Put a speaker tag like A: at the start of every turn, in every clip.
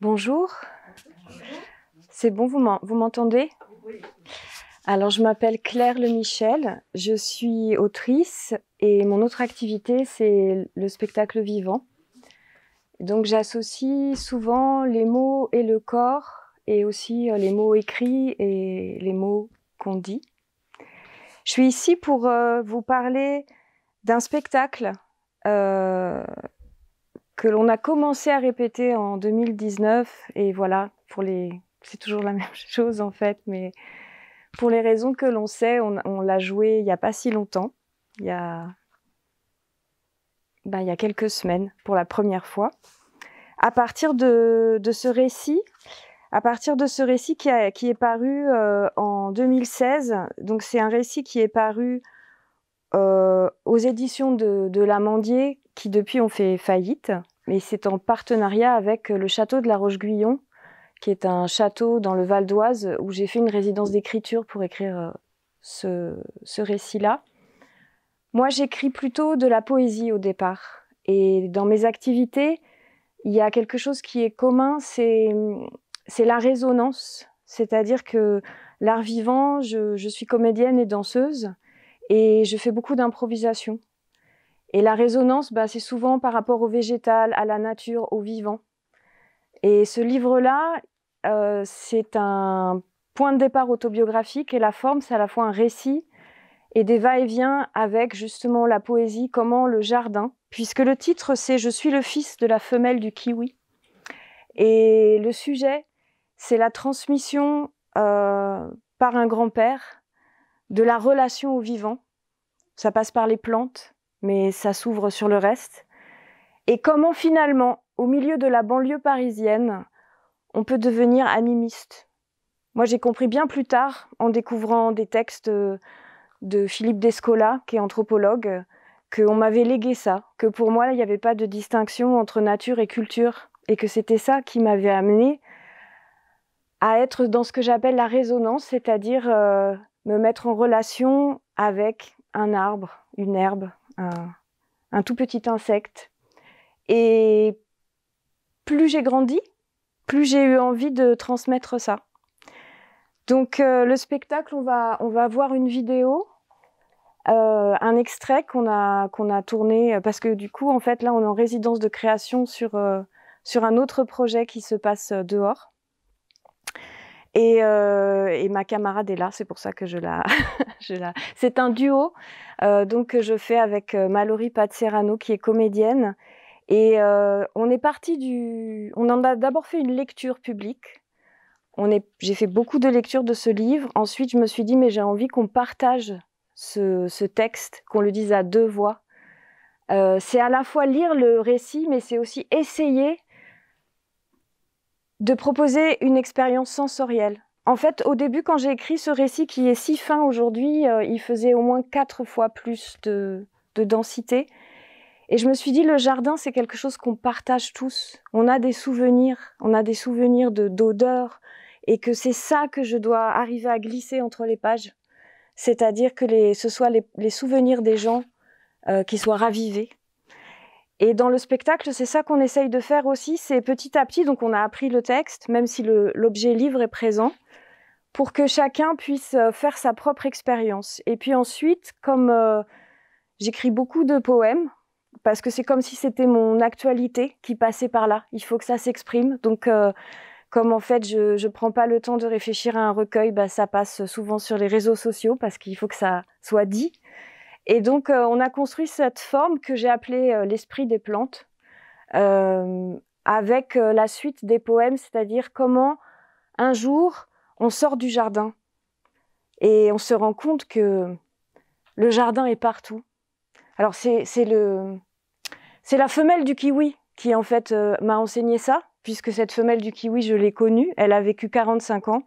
A: Bonjour. C'est bon, vous m'entendez? Alors, je m'appelle Claire Le Michel, je suis autrice et mon autre activité, c'est le spectacle vivant. Donc, j'associe souvent les mots et le corps et aussi euh, les mots écrits et les mots qu'on dit. Je suis ici pour euh, vous parler d'un spectacle euh, que l'on a commencé à répéter en 2019 et voilà, pour les c'est toujours la même chose en fait, mais pour les raisons que l'on sait, on, l'a joué il n'y a pas si longtemps, il y a, ben, il y a quelques semaines pour la première fois. À partir de, de ce récit, à partir de ce récit qui, qui est paru euh, en 2016, donc c'est un récit qui est paru euh, aux éditions de, de l'Amandier, qui depuis ont fait faillite, mais c'est en partenariat avec le château de la Roche-Guyon, qui est un château dans le Val d'Oise, où j'ai fait une résidence d'écriture pour écrire euh, ce, ce récit-là. Moi, j'écris plutôt de la poésie au départ. Et dans mes activités, il y a quelque chose qui est commun, c'est la résonance. C'est-à-dire que l'art vivant, je, je, suis comédienne et danseuse et je fais beaucoup d'improvisation. Et la résonance, bah, c'est souvent par rapport au végétal, à la nature, au vivant. Et ce livre-là, euh, c'est un point de départ autobiographique et la forme, c'est à la fois un récit et des va-et-vient avec justement la poésie, comment le jardin, puisque le titre c'est Je suis le fils de la femelle du kiwi. Et le sujet, c'est la transmission euh, par un grand-père de la relation au vivant. Ça passe par les plantes, mais ça s'ouvre sur le reste. Et comment finalement, au milieu de la banlieue parisienne, on peut devenir animiste? Moi, j'ai compris bien plus tard, en découvrant des textes de Philippe Descola, qui est anthropologue, qu'on m'avait légué ça, que pour moi, il n'y avait pas de distinction entre nature et culture, et que c'était ça qui m'avait amené à être dans ce que j'appelle la résonance, c'est-à-dire euh, me mettre en relation avec un arbre, une herbe, un, tout petit insecte. Et plus j'ai grandi, plus j'ai eu envie de transmettre ça. Donc euh, le spectacle, on va, on va voir une vidéo, euh, un extrait qu'on a, a tourné, parce que du coup, en fait, là, on est en résidence de création euh, sur un autre projet qui se passe dehors. Euh, et, ma camarade est là, c'est pour ça que je la. C'est un duo euh, donc que je fais avec euh, Mallory Pazzerano qui est comédienne. Et on est parti du. On en a d'abord fait une lecture publique. J'ai fait beaucoup de lectures de ce livre. Ensuite, je me suis dit, mais j'ai envie qu'on partage ce texte, qu'on le dise à deux voix. c'est à la fois lire le récit, mais c'est aussi essayer de proposer une expérience sensorielle. En fait, au début, quand j'ai écrit ce récit qui est si fin aujourd'hui, euh, il faisait au moins quatre fois plus de, densité. Et je me suis dit, le jardin, c'est quelque chose qu'on partage tous. On a des souvenirs, on a des souvenirs de et que c'est ça que je dois arriver à glisser entre les pages. C'est-à-dire que ce soit les, souvenirs des gens euh, qui soient ravivés. Et dans le spectacle, c'est ça qu'on essaye de faire aussi, c'est petit à petit, donc on a appris le texte, même si l'objet livre est présent, pour que chacun puisse euh, faire sa propre expérience. Et puis ensuite, comme euh, j'écris beaucoup de poèmes, parce que c'est comme si c'était mon actualité qui passait par là, il faut que ça s'exprime. Donc, euh, comme en fait, je ne prends pas le temps de réfléchir à un recueil, bah, ça passe souvent sur les réseaux sociaux, parce qu'il faut que ça soit dit. Et donc, euh, on a construit cette forme que j'ai appelée euh, l'esprit des plantes, euh, avec la suite des poèmes, c'est-à-dire comment un jour on sort du jardin et on se rend compte que le jardin est partout. Alors c'est la femelle du kiwi qui en fait m'a enseigné ça, puisque cette femelle du kiwi je l'ai connue, elle a vécu 45 ans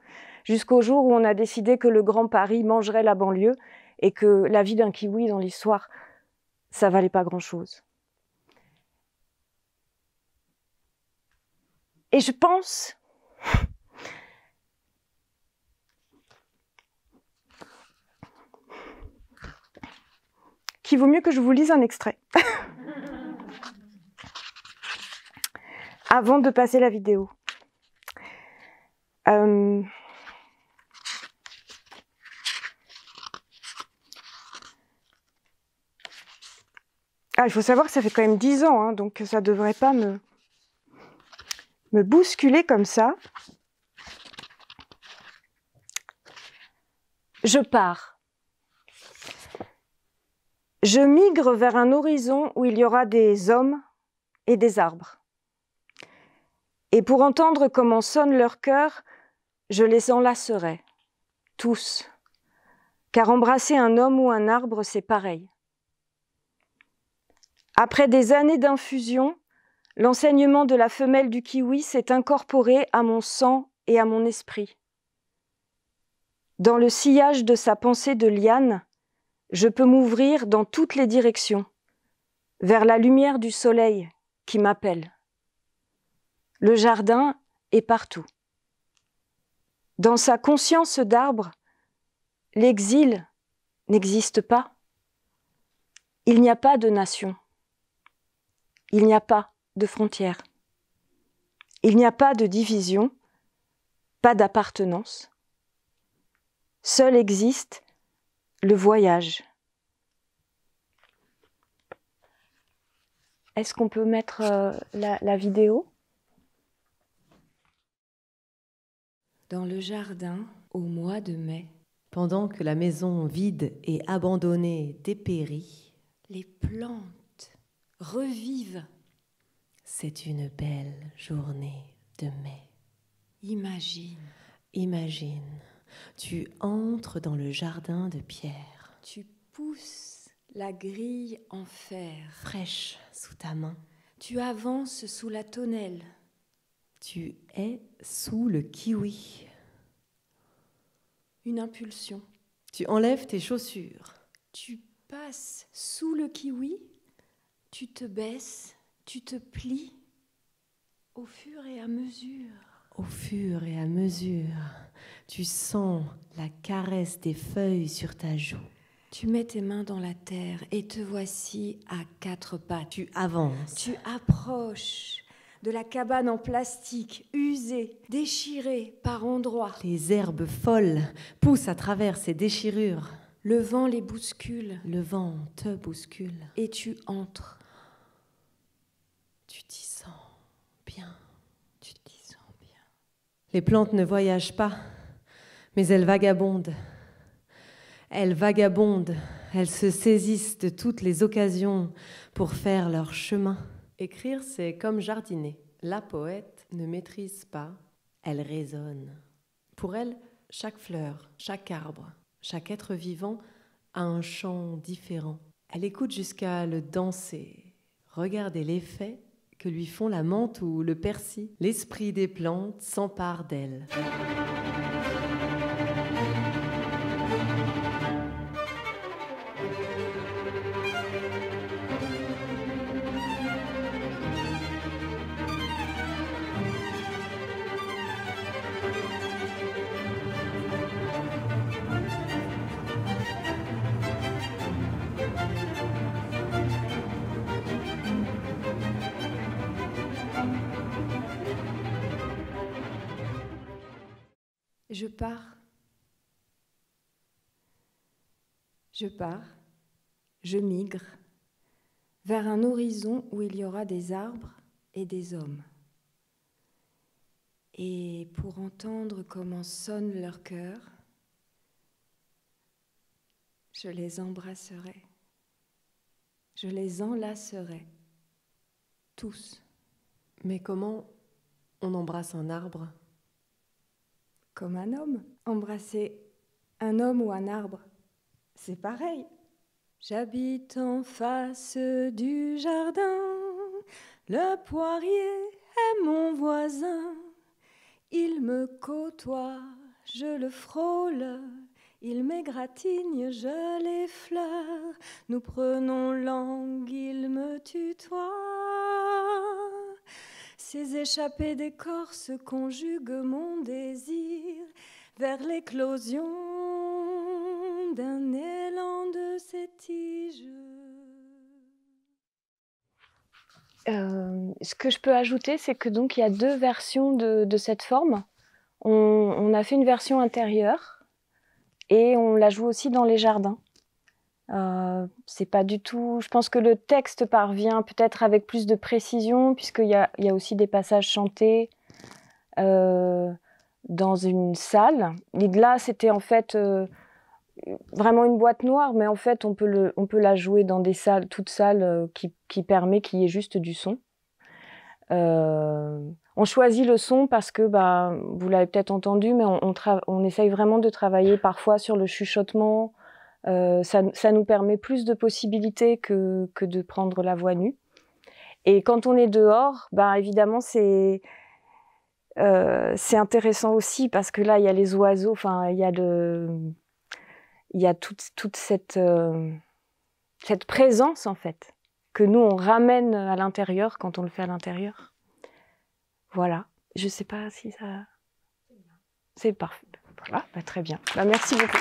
A: jusqu'au jour où on a décidé que le Grand Paris mangerait la banlieue et que la vie d'un kiwi dans l'histoire, ça valait pas grand-chose. Et je pense qu'il vaut mieux que je vous lise un extrait avant de passer la vidéo.
B: Euh, ah, il faut savoir que ça fait quand même 10 ans, hein, donc ça ne devrait pas me, me bousculer comme ça. Je pars. Je migre vers un horizon où il y aura des hommes et des arbres. Et pour entendre comment sonne leur cœur, je les enlacerai, tous, car embrasser un homme ou un arbre, c'est pareil. Après des années d'infusion, l'enseignement de la femelle du kiwi s'est incorporé à mon sang et à mon esprit. Dans le sillage de sa pensée de liane, je peux m'ouvrir dans toutes les directions, vers la lumière du soleil qui m'appelle. Le jardin est partout. Dans sa conscience d'arbre, l'exil n'existe pas. Il n'y a pas de nation. Il n'y a pas de frontières. Il n'y a pas de division, pas d'appartenance. Seul existe le voyage. Est-ce qu'on peut mettre euh, la, la vidéo?
A: Dans le jardin, au mois de mai,
C: Pendant que la maison vide et abandonnée dépérit,
A: les plantes revivent.
C: c'est une belle journée de mai.
A: Imagine,
C: Imagine, tu entres dans le jardin de pierre,
A: tu pousses la grille en fer,
C: fraîche sous ta main.
A: tu avances sous la tonnelle,
C: Tu es sous le kiwi.
A: une impulsion.
C: Tu enlèves tes chaussures.
A: Tu passes sous le kiwi, tu te baisses, tu te plies au fur et à mesure.
C: Au fur et à mesure, tu sens la caresse des feuilles sur ta joue.
A: Tu mets tes mains dans la terre et te voici à quatre pattes.
C: Tu avances.
A: Tu approches de la cabane en plastique, usée, déchirée par endroits.
C: Les herbes folles poussent à travers ces déchirures.
A: Le vent les bouscule
C: Le vent te bouscule.
A: et tu entres.
C: Tu t'y sens bien.
A: Tu t'y sens bien.
C: Les plantes ne voyagent pas, mais elles vagabondent. Elles vagabondent, elles se saisissent de toutes les occasions pour faire leur chemin. Écrire, c'est comme jardiner. La poète ne maîtrise pas, elle raisonne. Pour elle, chaque fleur, chaque arbre, chaque être vivant a un chant différent. Elle écoute jusqu'à le danser, regarder l'effet que lui font la menthe ou le persil. L'esprit des plantes s'empare d'elle.
A: Je pars. Je pars. Je migre vers un horizon où il y aura des arbres et des hommes. Et pour entendre comment sonne leur cœur, je les embrasserai. Je les enlacerai. Tous.
C: Mais comment on embrasse un arbre?
A: Un homme. Embrasser un homme ou un arbre, c'est pareil. J'habite en face du jardin. Le poirier est mon voisin. Il me côtoie, je le frôle. Il m'égratigne, je l'effleure. Nous prenons langue, il me tutoie. Ces échappées d'écorce conjuguent mon désir vers l'éclosion d'un élan de ces tiges.
B: Euh, ce que je peux ajouter, c'est que donc il y a deux versions de cette forme.
A: on, a fait une version intérieure et on la joue aussi dans les jardins. Euh, c'est pas du tout. Je pense que le texte parvient peut-être avec plus de précision, puisqu'il y a, il y a aussi des passages chantés euh, dans une salle. Et là, c'était en fait euh, vraiment une boîte noire, mais en fait, on peut, la jouer dans des salles, toutes salles qui, qui permet qu'il y ait juste du son. on choisit le son parce que, bah, vous l'avez peut-être entendu, mais on, on, on, essaye vraiment de travailler parfois sur le chuchotement, euh, ça, nous permet plus de possibilités que, de prendre la voix nue. Et quand on est dehors, bah, évidemment, c'est euh, intéressant aussi parce que là, il y a les oiseaux, enfin, il y a, toute, euh, cette présence, en fait, que nous, on ramène à l'intérieur quand on le fait à l'intérieur. Voilà. Je sais pas si ça... C'est parfait. Voilà, bah, très bien. Bah, merci beaucoup.